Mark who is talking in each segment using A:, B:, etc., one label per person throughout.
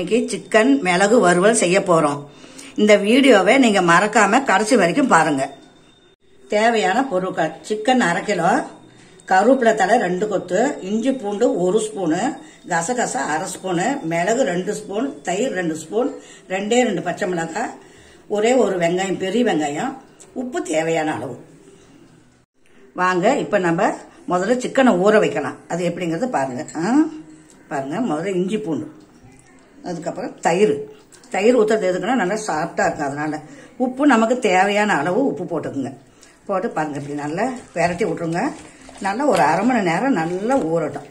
A: இன்னைக்கு சிக்கன் மிளகு வறுவல் செய்ய போறோம். இந்த வீடியோவை நீங்க மறக்காம கடைசி வரைக்கும் பாருங்க. தேவையான பொருட்கள். சிக்கன் அரை கிலோ கருவேப்பிலை தலை ரெண்டு கொத்து இஞ்சி பூண்டு ஒரு ஸ்பூனு கசகசா அரை ஸ்பூனு மிளகு ரெண்டு ஸ்பூன் தயிர் ரெண்டு ஸ்பூன் ரெண்டே ரெண்டு பச்சை மிளகாய் ஒரே ஒரு வெங்காயம் பெரிய வெங்காயம் உப்பு தேவையான அளவு. வாங்க இப்போ நம்ம முதல்ல சிக்கனை ஊற வைக்கலாம். அது எப்படிங்கிறது பாருங்க. ஆ? பாருங்க முதல்ல இஞ்சி பூண்டு. அதுக்கப்புறம் தயிர். தயிர் ஊற்றுறது எதுக்குன்னா நல்லா சாஃப்டாக இருக்கும் அதனால. உப்பு நமக்கு தேவையான அளவு உப்பு போட்டுக்குங்க. போட்டு பாருங்க இப்படி நல்லா பெரட்டி விட்ருங்க நல்லா ஒரு அரை மணி நேரம் நல்லா ஊறட்டும்.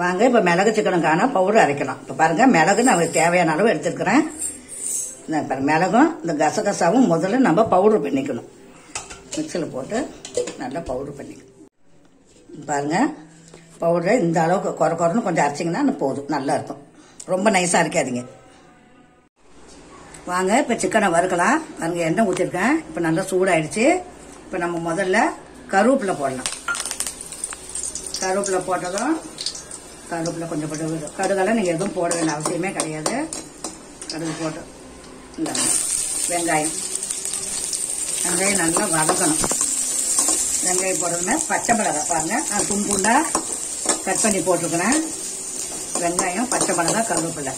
A: வாங்க இப்போ மிளகு சிக்கனுக்கான பவுடர் அரைக்கலாம். இப்போ பாருங்கள் மிளகு நமக்கு தேவையான அளவு எடுத்துருக்குறேன். இந்த மிளகும் இந்த கசகசாவும் முதல்ல நம்ம பவுடர் பண்ணிக்கணும். மிக்சியில் போட்டு நல்லா பவுடர் பண்ணிக்கணும். பாருங்கள் பவுடரை இந்த அளவுக்கு குறை குறைன்னு கொஞ்சம் அரைச்சிங்கன்னா போதும். நல்லா இருக்கும். ரொம்ப நைஸாக அரைக்காதீங்க வாங்க இப்போ சிக்கனை வறுக்கலாம். பாருங்க எண்ணெய் ஊற்றிருக்கேன் இப்போ நல்லா சூடாயிடுச்சு. இப்போ நம்ம முதல்ல கருவேப்பிலை போடலாம். கருவேப்பிலை போட்டதும் கருவேப்பிலை கொஞ்சம் போட்டு கடுகெல்லாம் நீங்கள் எதுவும் போட வேண்டிய அவசியமே கிடையாது. கடுகு போட்டு இந்த வெங்காயம். வெங்காயம் நல்லா வதக்கணும் வெங்காயம் போடுறதுமே பச்சை மிளகாய் பாருங்க. அது தும்புண்டா கட் பண்ணி போட்டிருக்கிறேன். வெங்காயம் பச்சை மிளகாய் கருவேப்பிலை.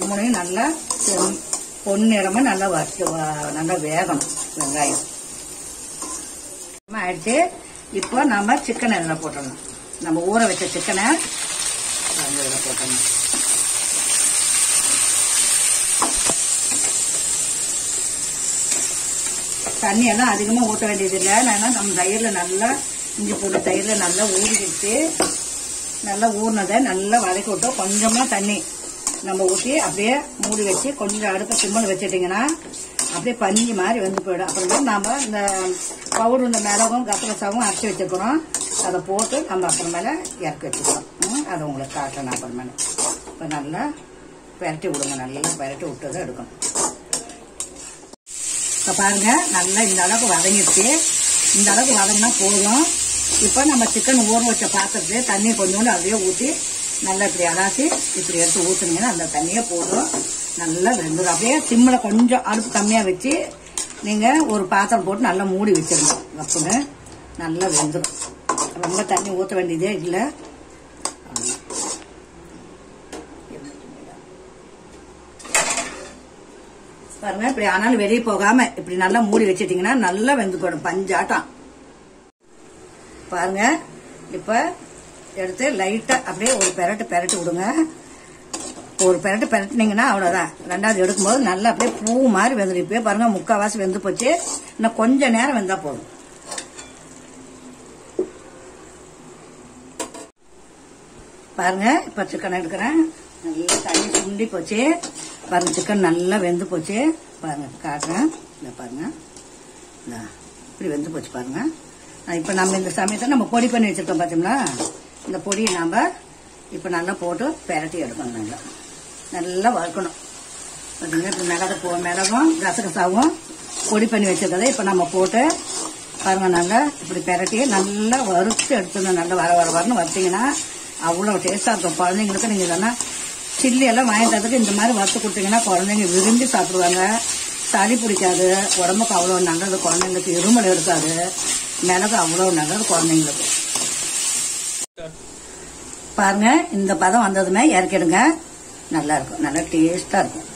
A: மூணையும் நல்லா செம்- பொன்னிறமா நல்லா வறுத்து நல்லா வேகணும் வெங்காயம். ஆயிடுச்சு. இப்போ நம்ம சிக்கனை இதில் போட்டுடணும். நம்ம ஊற வச்ச சிக்கனை பாருங்க இதில் போட்டுடணும். அதிகமாக ஊற்ற வேண்டியது இல்லை ஏன்னா நம்ம தயிரில் நல்லா இஞ்சி போட்டு தயிரில் நல்லா ஊறிக்கிட்டு நல்லா ஊறினதை நல்லா வதக்கி விட்டோம் கொஞ்சமாக தண்ணி. நம்ம ஊற்றி அப்படியே மூடி வச்சு கொஞ்சம் அடுப்பை சிம்மில் வச்சுட்டிங்கன்னா அப்படியே பஞ்சு மாதிரி வந்து போயிடும். அப்புறமே நாம் இந்த பவுடர் இந்த மிளகும் கத்திரசாவும் அரைச்சி வச்சுருக்கிறோம். அதை போட்டு நம்ம அப்புறமேல இறக்கி வச்சுக்கிறோம் ம், அதை உங்களுக்கு காட்டணும் நான் அப்புறமேல. இப்போ நல்லா பெரட்டி விடுங்க. நல்லா பெரட்டி விட்டு தான் எடுக்கணும். இப்போ பாருங்கள் நல்லா இந்த அளவுக்கு வதங்கிடுச்சு. இந்த அளவுக்கு வதங்கினா போதும். இப்போ நம்ம சிக்கன் ஊற வச்ச பாத்திரத்துல தண்ணி கொஞ்சோண்டு அப்படியே ஊற்றி நல்லா இப்படி அலாசி இப்படி எடுத்து ஊற்றுனீங்கன்னா அந்த தண்ணியே போதும் நல்லா வெந்துடும் அப்படியே சிம்மில் கொஞ்சம் அடுப்பு கம்மியாக வச்சு நீங்கள் ஒரு பாத்திரம் போட்டு நல்லா மூடி வச்சிடணும் கப்புன்னு நல்லா வெந்துடும் ரொம்ப தண்ணி ஊற்ற வேண்டியதே இல்லை. பாருங்க இப்படி ஆனாலும் வெளியே போகாமல் இப்படி நல்லா மூடி வச்சிட்டிங்கன்னா நல்லா வெந்து போயிடும். பஞ்சாட்டம். பாருங்க. இப்ப எடுத்து லைட்டா அப்படியே ஒரு பெரட்டு பெரட்டு விடுங்க. ஒரு பெரட்டு பெரட்டினீங்கன்னா அவ்வளவுதான். ரெண்டாவது எடுக்கும்போது நல்லா அப்படியே பூ மாதிரி வெந்துடும் இப்பயே பாருங்க முக்கால்வாசி வெந்து போச்சு. இன்னும் கொஞ்ச நேரம் வெந்தா போதும். பாருங்க இப்ப சிக்கன் எடுக்கிறேன். நல்லா தண்ணி சுண்டி போச்சு. பாருங்க சிக்கன் நல்லா வெந்து போச்சு. பாருங்க காட்டுறேன். இந்த பாருங்க. இந்தா, இப்படி வெந்து போச்சு பாருங்க. இப்ப நம்ம இந்த சமயத்தை நம்ம பொடி பண்ணி வச்சிருக்கோம் பாத்தீங்களா? இந்த பொடியை நாம இப்ப நல்லா போட்டு பெரட்டி எடுக்கணும் நல்லா நல்லா வறுக்கணும் பார்த்தீங்கன்னா இப்படி மிளகு போ மிளகும் கசகசாவும் பொடி பண்ணி வச்சிருக்கதை இப்ப நம்ம போட்டு பாருங்க நல்லா இப்படி பெரட்டி நல்லா வறுத்து எடுத்துடணும் நல்லா வர வர வரணும் வறுத்தீங்கன்னா அவ்வளோ டேஸ்டா இருக்கும். குழந்தைங்களுக்கு நீங்க இதெல்லாம் சில்லி எல்லாம் வாங்கி தரதுக்கு இந்த மாதிரி வறுத்து கொடுத்தீங்கன்னா குழந்தைங்க விரும்பி சாப்பிடுவாங்க. சளி பிடிக்காது. உடம்புக்கு அவ்வளோ நல்லது. குழந்தைங்களுக்கு இருமல் எடுக்காது. மிளகு அவ்வளோ நல்லது குழந்தைங்களுக்கு. பாருங்க இந்த பதம் வந்ததுமே இறக்கிடுங்க. நல்லா இருக்கும். நல்லா டேஸ்டா இருக்கும்.